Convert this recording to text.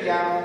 vediamo.